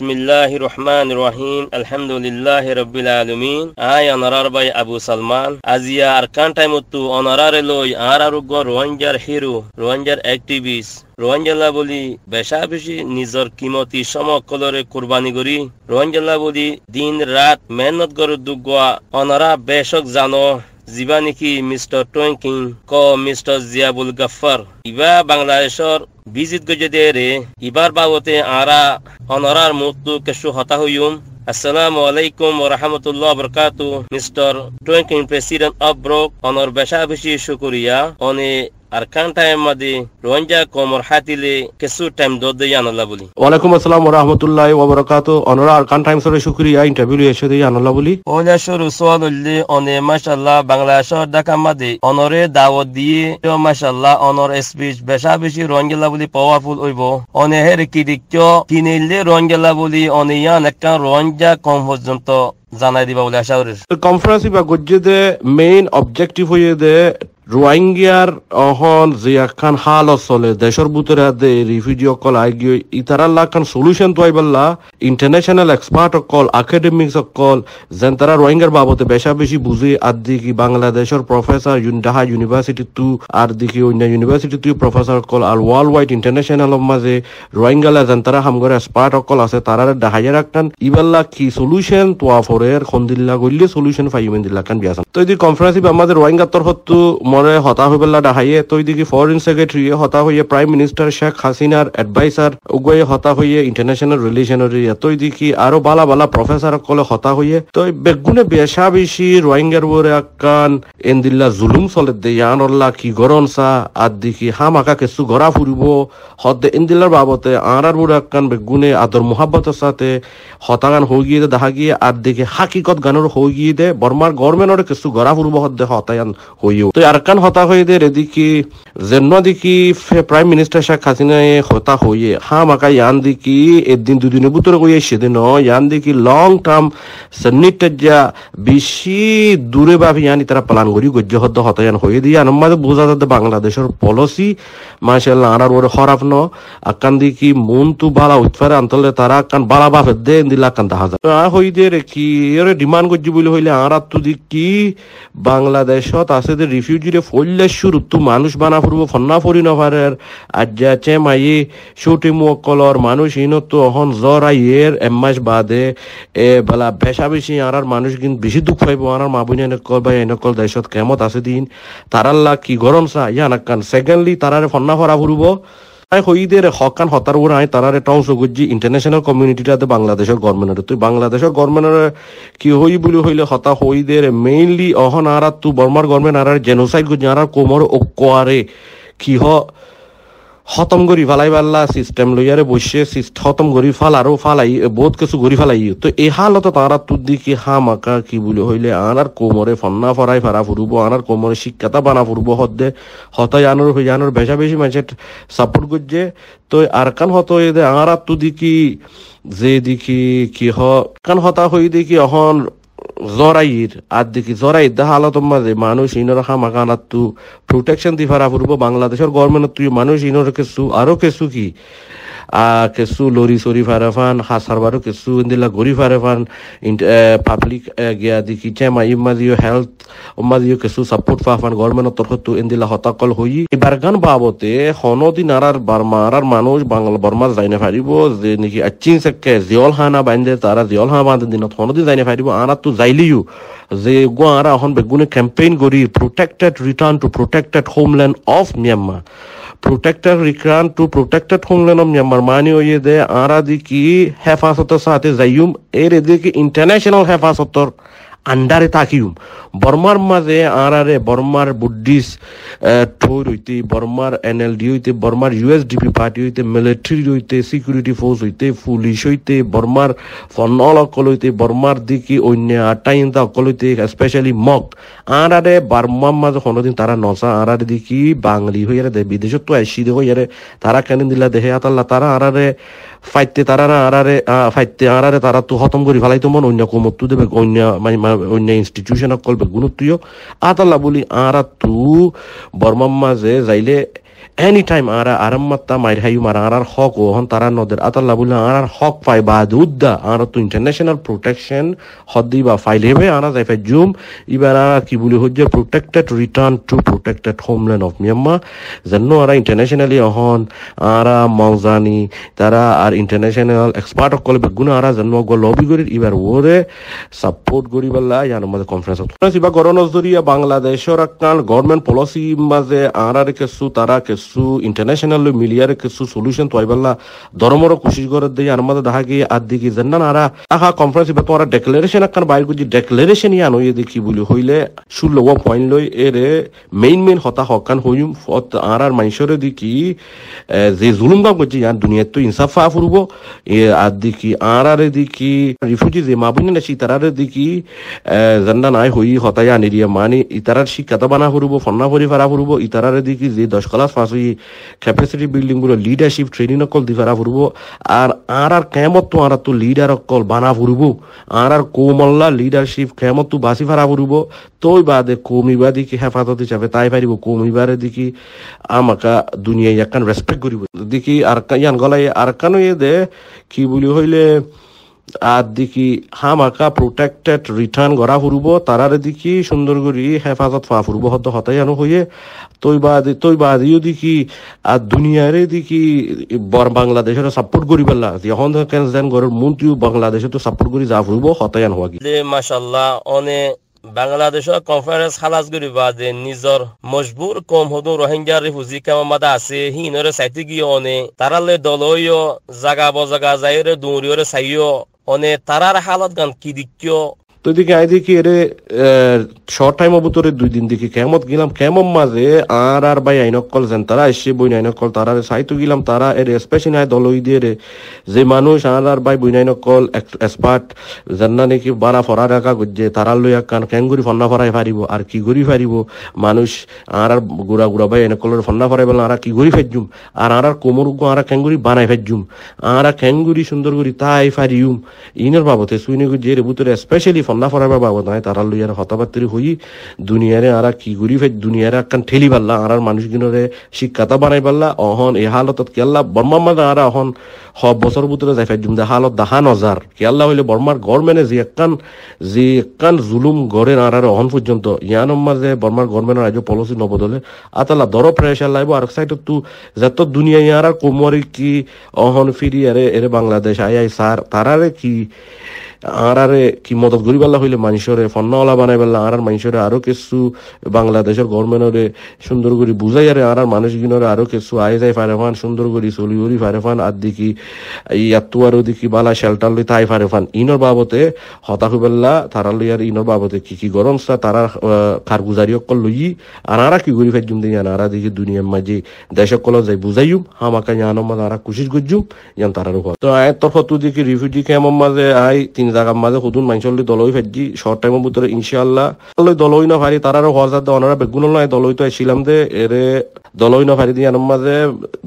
বিসমিল্লাহ রহমান রহিম, আলহামদুলিল্লাহ রবিল আলমিন। আই অনারার বাই আবু সালমান আজিয়া আরকান টাইমতো অনারারে লই আর আরোগ্য রোহিঙ্গার হিরো, রোহিঙ্গার অ্যাক্টিভিস্ট, রোহিঙ্গালা বলি বেশা বেশি নিজর কিমতি সমকলরে কুরবানি করি। রোহিঙ্গালা বলি দিন রাত মেহনত করে দুগুয়া অনারা বেশক জানো। যিবা নেকি মিস্টার টুৱেংকিং ক মিস্টার জিয়াবুল গাফার ইবা বাংলাদেশর বিজিত গজে দে রে, ইবার বাবতে আরা অনরার মৃত্যু কেসু হতা হইম আসসালামু আলাইকুম রাহমাতুল্লাহ বরকাতু, মিস্টার টুৱেংকিং প্রেসিডেন্ট অফ ব্রোক, অনর বেশা বেশি শুকরিয়া। অনে আরকান টাইম মাদি রোহিঙ্গা কমর হাতিলে কিছু টাইম দোদ জানালা বলি ওয়ালাইকুম আসসালাম ওরহমতুল্লাহ ওবরাকাত অনরা আরকান টাইমস এর শুকরিয়া ইন্টারভিউ এসে দিয়ে জানালা বলি ওলা শুরু সোয়াল উল্লি অনে মাশাআল্লাহ বাংলাদেশের ঢাকা মাদি অনরে দাওয়াত দিয়ে তো মাশাআল্লাহ অনর স্পিচ বেশা বেশি রোহিঙ্গা বলি পাওয়ারফুল হইব অনে হের কিদিক্য কিনিলে রোহিঙ্গা বলি অনে ইয়ান একটা রোহিঙ্গা কম পর্যন্ত জানাই দিবা বলে আশা করি কনফারেন্স বা গজ্জে দে মেইন অবজেক্টিভ হয়ে দে রোহিঙ্গিয়ার অহন যে একখান হাল চলে। দেশের ভিতরে দে রিফিউজি অকল আইগিয়ে ইতারার লাখান সলিউশন তো আইবাল্লা ইন্টারন্যাশনাল এক্সপার্ট অকল একাডেমিক্স অকল যেন তারা রোহিঙ্গার বাবদে বেশা বেশি বুঝে, আর দিকে বাংলাদেশের প্রফেসর ঢাকা ইউনিভার্সিটি তু আর দিকে অন্য ইউনিভার্সিটি তু প্রফেসর অকল আর ওয়ার্ল্ড ওয়াইড ইন্টারন্যাশনাল মাঝে রোহিঙ্গালা যেন তারা হামগরে এক্সপার্ট অকল আছে, তারা ডাহাইয়া রাখতান। ইবাল্লা কি সলিউশন তোয়া ফরের খন্দিল্লা গল্লি সলিউশন ফাইমেন দিল্লা কান বিয়াসান তো এই কনফারেন্স আমাদের রোহিঙ্গার তরফত মরে হতা পেলা ডাহাইয়ে তো এদিকে ফরেন সেক্রেটারি হতা হইয়ে প্রাইম মিনিস্টার শেখ হাসিনার এডভাইসার উগয়ে হতা হইয়ে ইন্টারন্যাশনাল রিলেশনের তো এদিকে আরও বালা বালা প্রফেসর কলে হতা হইয়ে তো বেগুনে বেশা বেশি রোহিঙ্গার বরে আকান এন্দিল্লা জুলুম চলে দে ইয়ানল্লা কি গরন সা আর দিকে হাম আকা কেসু ঘরা ফুরিব হদে এন্দিল্লার বাবতে আর বড় আকান বেগুনে আদর মোহাব্বতের সাথে হতাগান হয়ে গিয়ে দেখা গিয়ে আর দিকে হাকিকত গানের হয়ে গিয়ে দে বর্মার গভর্নমেন্টের কিছু গড়া ফুরব হদে হতায়ান হইও তো আর কান হতা হয়ে দে এদিকে যেন দিকি প্রাইম মিনিস্টার শেখ হাসিনায় হতা হইয়ে হা মাকা ইয়ান দিকি, এদিন দুদিনের ভিতরে কইয়ে সেদিন ইয়ান দিকি লং টার্ম সন্নিটা বেশি দূরে ভাবি ইয়ানি তারা প্লান করি গজ্য হদ্দ হতায়ান হয়ে দিয়ে। আনম্মাদে বোঝা যাতে বাংলাদেশের পলিসি মাশাল্লাহ আর ওর খরাপ ন, আকান দিকি মন তু বালা উৎফারে আন্তলে তারা আকান বালা বাফে দে, দিলা আকান দেখা যায় হই দে রে কি এরে ডিমান্ড করছি বলে হইলে আর তো দিকি, বাংলাদেশত আছে যে রিফিউজিরে ফইলে শুরু মানুষ বানা ফুরব, ফন্না ফরি নভারের আজ্জা চে মাই, শুটি মুকলর মানুষ ইন তো অহন জ্বর আইয়ের মাস বাদে। এ বেলা বেশা বেশি আর মানুষ কিন্তু বেশি দুঃখ পাইব আর মা বুঝে এনেকল বা এনেকল দেশত কেমত আছে দিন? তারাল্লা কি গরম চা? ইয়ান কান সেকেন্ডলি তারারে ফন্না ফরা ফুরব। হইদের হকান হতার উড় আই তারার একটা অংশ করছি ইন্টারন্যাশনাল কমিউনিটিটাতে বাংলাদেশের গভর্নমেন্টের তুই বাংলাদেশের গভর্নমেন্টের কি হই বলি হইলে হতা হইদের মেইনলি অহন আর তু বর্মার গভর্নমেন্ট আর জেনোসাইড করছি আর কোমর ওকোয়ারে কি হ খতম করি ফালাই পাল্লা সিস্টেম লইয়ারে বসে খতম করি ফাল আরও ফালাই বহুত কিছু করি ফালাই। তো এই হালত তারা তুর দিকে হা মাকা কি বলে হইলে আনার কোমরে ফন্না ফরাই ফারা ফুরব আনার কোমরে শিক্ষাতা বানা ফুরব হদ্দে। হতাই আনোর হই আনোর বেশা বেশি মানুষের সাপোর্ট করছে তো আর কান হত এদে আর তু দিকি যে দিকি কি হ, কান হতা হই দিকি অহন জরাইর আর দেখি জরাইর দেখা হালত মাঝে মানুষ ইনর হামাকানাত তু প্রোটেকশন দিফারা ফুরবো বাংলাদেশের গভর্নমেন্ট তুই মানুষ ইনর কিছু আরও কিছু কি? কিছু লরি সরি ফারেফান হাসারবারও কিছু ইন্দিলা গরি ফারেফান পাবলিক গিয়া দেখি চেমা ইমাজিও হেলথ উমাজিও কিছু সাপোর্ট ফাফান গভর্নমেন্টের তরফ তু ইন্দিলা হতাকল হই এবার গান বাবতে হনদি নারার বারমারার মানুষ বাংলা বর্মা যাইনে ফারিব যে নাকি আচিন সেকে জিয়ল হানা বাইন্দে তারা জিয়ল হানা বাঁধে দিনত হনদি যাইনে ফারিব আনা তু যাইলিও যে গোয়ারা এখন বেগুনে ক্যাম্পেইন করি protected return to protected homeland of Myanmar protected return to protected homeland of Myanmar মানে ওই দে আরা দিকি হেফাজতের সাথে যাইম আন্ডারে থাকিম। বর্মার মাঝে আরারে বর্মার বুদ্ধিস্ট ঠোর হইতে বর্মার এনএলডি হইতে বর্মার ইউএসডিপি পার্টি হইতে মিলিটারি হইতে সিকিউরিটি ফোর্স হইতে পুলিশ হইতে বর্মার ফনল অকল হইতে বর্মার দিকে অন্য আটাইন্দা অকল হইতে স্পেশালি মগ। আরারে বার্মার মাঝে কোনোদিন তারা নসা আরারে দিকি বাঙালি হইয়ারে দে বিদেশত তো আসি দে হইয়ারে তারা কেন দিলা দেহে আতাল্লা তারা আরারে ফাইতে তারা আরারে ফাইতে আরারে তারা তো খতম করি ফেলাইতো মন, অন্য কোমত্তু দেবে, অন্য অন্য ইনস্টিটিউশনক কলবে গুণত্বীয় আতাল্লা বলি আরা তু বর্মাম্মা যে যাইলে এনি টাইম আরা আরাম মাত্তা মাইর হাইউ মারা আরার হক ও হন তারা নদের আতাল্লাহ বলে আরার হক পাই বা দুদ্দা আরা তো ইন্টারন্যাশনাল প্রোটেকশন হদ্দি বা ফাইল হেবে আরা যাই জুম ইবার আরা কি বলি হচ্ছে protected return to protected homeland of Myanmar যেন আরা ইন্টারন্যাশনালি অহন আরা মৌজানি তারা আর ইন্টারন্যাশনাল এক্সপার্ট অকল বেগুন আরা যেন গ লবি করি ইবার ওরে সাপোর্ট করি বল্লা ইয়ার মধ্যে কনফারেন্স ইবা গরণ জরিয়া বাংলাদেশর আকান গভর্নমেন্ট পলিসি মাঝে আরার কেসু তারা কেসু ইন্টারন্যাশনাল মিলিয়ার কেসু সলিউশন তো আইবাল্লা ধর্মর কোশিশ করে দেই আর মধ্যে দেখা গিয়ে আর দিকে যেন আরা আহা কনফারেন্স ইবা তোমার ডেক্লারেশন আকান বাইর করছি ডেক্লারেশন ইয়ানো ইয়ে দেখি বলি হইলে ষোলো পয়েন্ট লই এরে মেইন মেইন হতা হকান হইম ফত আর আর মানুষের দিকি যে জুলুম কাম করছে ইয়ার দুনিয়ার তো ইনসাফ ফা ফুরব এ আর দিকি আর আর দিকি রিফিউজি যে মাবুনি না তারার দিকি জান্না নাই হই হতাই আনি দিয়া মানে ইতারার শিক্ষাতা বানা ফুরব ফন্না ফরি ফারা ফুরব ইতারার দিকি যে দশ ক্লাস পাস হই ক্যাপাসিটি বিল্ডিংগুলো লিডারশিপ ট্রেনিং অকল দি ফারা ফুরব আর আর আর কেমত তো আর তো লিডার অকল বানা ফুরব আর আর কোমল্লা লিডারশিপ কেমত তো বাসি ফারা ফুরব তোই বাদে কমিবা দিকি হেফাজত হিসাবে তাই পারিব কমিবারে দিকি আমাকা দুনিয়া ইয়াকান রেসপেক্ট করিব। দেখি আর ইয়ান গলাই আর কানো দে, কি বলি হইলে আর দিকি হামাকা প্রোটেক্টেড রিটার্ন করা ফুরব তারারে দিকি সুন্দর করি হেফাজত ফা ফুরব হত হতাই জানো হইয়ে তৈ বাদ তৈ বাদিও দিকি আর দুনিয়ারে দিকি বর বাংলাদেশের সাপোর্ট করি পেলা। যখন কেন যেন ঘরের মন্ত্রীও বাংলাদেশে তো সাপোর্ট করি যা ফুরব হতাই জানো হওয়া মাশাল্লাহ, অনে বাংলাদেশৰ কনফাৰেন্স খালাজ কৰি বাদে নিজৰ মজবুৰ কম হদু রোহিঙ্গার রিফুজি কামামাদা আছে হিনরে সাইতে গিয়ে অনে তারালে দলইও জাগা বজাগা যাইরে দৌড়িওরে চাইও অনে তারার হালত গান কি দিকিও তো দিকে আই দেখি এরে শর্ট টাইম অবতরে দুই দিন দেখি, কেমত গেলাম, কেমন মাঝে, আর আর ভাই আইনকল যেন, তারা এসে বই আইনকল তারা সাইতো গেলাম, তারা এর স্পেশালি আয় দলই দিয়ে রে, যে মানুষ, আর আর ভাই বই আইনকল এক্সপার্ট যেন না নাকি বারা ফরা রাখা গজ্জে, তারা লই কান ক্যাঙ্গুরি ফন্না ফরাই ফারিব, আর কি গরি ফারিব, মানুষ, আর আর গুড়া গুড়া ভাই আইনকলের ফন্না ফরাই বললাম, আর কি গরি ফেজুম, আর আর কোমর গো আর ক্যাঙ্গুরি বানাই ফেজুম, আর ক্যাঙ্গুরি সুন্দর করি তাই ফারিউম, ইনের বাবতে সুইনে গজ্জে রে, বুতরে স্পেশালি ফন্না ফরাইবার বাবদ নয় তারা লইয়ার হতাবাত্রি হই দুনিয়ারে আরা কি করি ফেজ দুনিয়ারে আকান ঠেলি পারলা আর মানুষ গিনরে শিক্ষাতা বানাই পারলা অহন এ হালতত কেল্লা মাঝে আর অহন হ বছর ভিতরে যাই ফেজ জুমদা হালত দাহা নজার। কেল্লা হইলে বর্মার গভর্নমেন্টে যে একান যে একান জুলুম গড়ে আর আর অহন পর্যন্ত ইয়ানোর মাঝে বর্মার গভর্নমেন্টের রাজ্য পলিসি নবদলে, আতালা দর প্রেশার লাইব আর সাইড তু যত দুনিয়া ইয়ার আর কোমরি কি অহন ফিরি, আরে, এরে বাংলাদেশ, আই আই সার তারারে কি আরারে কি মদত করি পাল্লা হইলে মানুষরে ফন্নাওয়ালা বানাই পারলা আর মানুষরে আরও কিছু বাংলাদেশের গভর্নমেন্টরে সুন্দর করে বুঝাই আরে মানুষ গিনরে আরও কিছু আই যাই ফারেফান, সুন্দর করে চলি উরি ফারেফান, আর দিকি এই আত্মুয়ারও দিকি বালা শেল্টার লই তাই ফারেফান। ইনর বাবতে হতা হইবেল্লা তারা লই আর ইনর বাবতে কি কি গরম সা তারা খারগুজারি অকল লই আরা কি করি ফেজুম দিই, আরা দিকে দুনিয়ার মাঝে দেশ অকল যাই বুঝাইম হামাকা জানো মাঝে আরা কুশিস গজ্জুম, ইয়ান তারার তো আয় তরফ তু দিকে রিফিউজি ক্যাম্পের মাঝে আই তিন জায়গার মাঝে হুদুন মানুষের দলই ফেজি শর্ট টাইমের ভিতরে ইনশাল্লাহ লই দলই না পারি তারার হজার দে অনারা বেগুন নয় দলই তো আইছিলাম দে। এরে দলই না পারি দিয়ে আনম মাঝে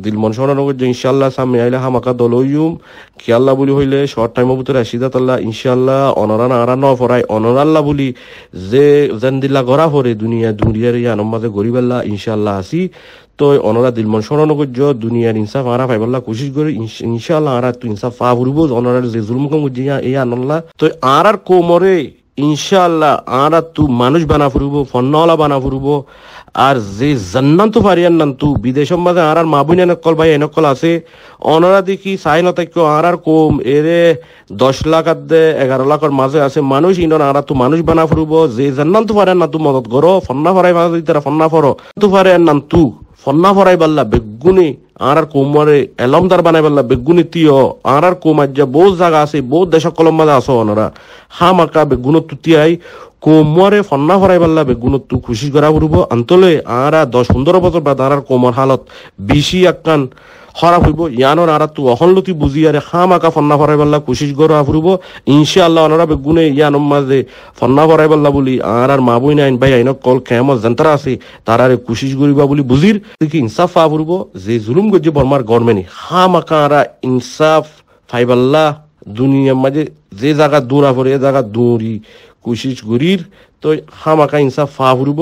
দিল মন শোনা নগর যে ইনশাল্লাহ সামনে আইলে হামাকা দলইম কিয়াল্লাহ বলি হইলে শর্ট টাইমের ভিতরে আসিদা তাল্লাহ ইনশাল্লাহ অনরা না আরা ন ফরাই অনরাল্লাহ বলি যে যেন দিল্লা গড়া ফরে দুনিয়া, দুনিয়ার ইয়া আনম মাঝে গরিবাল্লাহ ইনশাল্লাহ আসি। তো অনরা দিলমন স্মরণ করছ দুনিয়ার ইনসাফ, আরা পাইবল্লা কোশিশ করি ইনশাল্লাহ আরা তুই ইনসাফ পা ফুরব অনরার যে জুলুম কম করছি এই আনল্লা তো আর আর কোমরে ইনশাল্লাহ আরা তু মানুষ বানা ফুরব, ফন্নওয়ালা বানা ফুরব। আর যে জান্নান তো পারিয়ান নান তু বিদেশের মাঝে আর আর মাবুন এনেকল ভাই এনেকল আছে। অনরা দেখি চাই নতাক্য আর আর কম, এরে দশ লাখ আর দে, এগারো লাখের মাঝে আছে মানুষ ইনর আর তু মানুষ বানা ফুরব। যে জান্নান তো পারেন না তু মদত করো, ফন্না ফরাই মাঝে তারা ফন্না ফরো। তু পারেন নান তু ফন্না ফরাই বাল্লা, বেগুনি আর আর কোমরে এলমদার বানাই বাল্লা, বেগুনি তিয় আর আর যা বহুত জায়গা আছে বহুত দেশ কলম মাঝে আছো ওনারা হামাকা বেগুন তুতিয়াই কোমরে ফন্না ফরাই বাল্লা, বেগুন তু খুশি করা ফুরব আন্তলে আর দশ পনেরো বছর বাদ আর কোমর হালত বেশি আকান খারাপ হইব ইয়ানোর আর বুঝি আরে হামাকা ফন্না ফরাই পারলা কোশিশ করা ফুরব ইনশাআল্লাহ ওনারা বেগুনে ইয়ানোর মাঝে ফন্না ফরাই পারলা বলি আর আর মা বই নাইন ভাই আইনক কল কেমন যন্ত্রা আছে তারারে কোশিশ করিবা বলি বুঝির দেখি ইনসাফ পা ফুরব যে জুলুম গজ্জে বর্মার গভর্নমেন্ট হামাকা আরা ইনসাফ ফাইবাল্লাহ দুনিয়ার মাঝে যে জায়গা দৌড়া পড়ে এ জায়গা দৌড়ি কোশিশ করির তো হামাকা ইনসাফ ফা ফুরব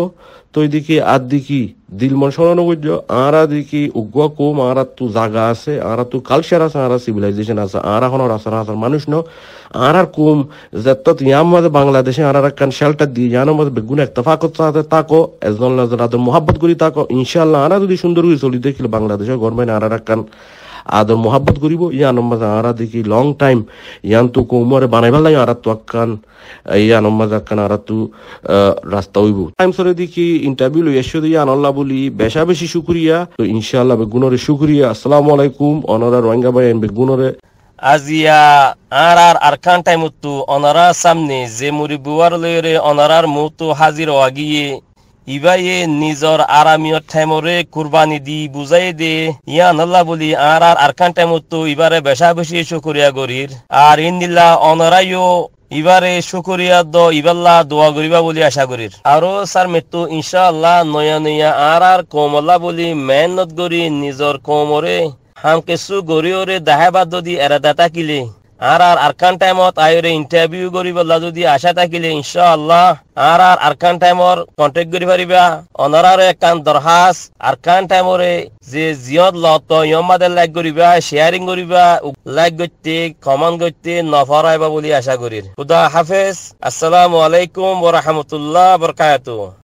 তো দিকে আর দিকি দিল মন স্মরণ করছ আরা দেখি উগ্র কম, আরা তু জাগা আছে, আরা তু কালচার আছে, আরা সিভিলাইজেশন আছে, আরা হন রাসার রাসার মানুষ ন। আর আর কুম যেত ইয়াম মাঝে বাংলাদেশে আর আর কান শেল্টার দিয়ে জানো মাঝে বেগুন একতফাকত সাথে তাকো এজন রাতে মোহাব্বত করি তাকো ইনশাল্লাহ আরা যদি সুন্দর করে চলি, দেখিলে বাংলাদেশে গভর্নমেন্ট আর আর কান আদর মোহাব্বত করিব ইয়ান মাঝে আরা দেখি লং টাইম ইয়ান তু কোমরে বানাইবার লাগে আর তো আকান ইয়ান মাঝে আকান আর তু রাস্তা হইব। টাইম সরে দেখি ইন্টারভিউ লই এসো দিয়ে আনল্লাহ বলি, বেশা বেশি শুক্রিয়া। তো ইনশাআল্লাহ বেগুনরে শুক্রিয়া। আসসালামু আলাইকুম, অনরা রোহিঙ্গা ভাই বেগুনরে আজিয়া আর আর আরকান টাইম উত্তু সামনে যে মুড়ি বুয়ার লয়রে অনারার মুতু হাজির আগিয়ে ইবাইয়ে নিজর আরামিয় ঠাইমরে কুরবানি দি বুঝাই দে ইয়া নল্লা বলি আর আর আরকান টাইম উত্তু ইবারে বেশা বেশি শুকরিয়া গরির আর ইন্দিল্লা অনারাইও ইবারে শুকরিয়া দ ইবাল্লা দোয়া করিবা বলি আশা করির। আরও স্যার মৃত্যু, ইনশাআল্লাহ নয়া নয়া আর আর কমলা বলি মেহনত করি, নিজর কমরে হাম কেসু গরিয়রে দাহাবাদ যদি এরাদা থাকিলে আর আর আরকান টাইমত আয়রে ইন্টারভিউ করিবলা যদি আশা থাকিলে, ইনশাআল্লাহ আর আর আরকান টাইমর কন্টেক্ট করি পারিবা। অনারার একান দরহাস আরকান টাইমরে যে জিয়ত লত ইয়মাদে লাইক করিবা শেয়ারিং করিবা, লাইক করতে কমেন্ট করতে নফরাইবা বলি আশা করির খুদা হাফেজ, আসসালামু আলাইকুম ওয়া রাহমাতুল্লাহ বরকাতুহু।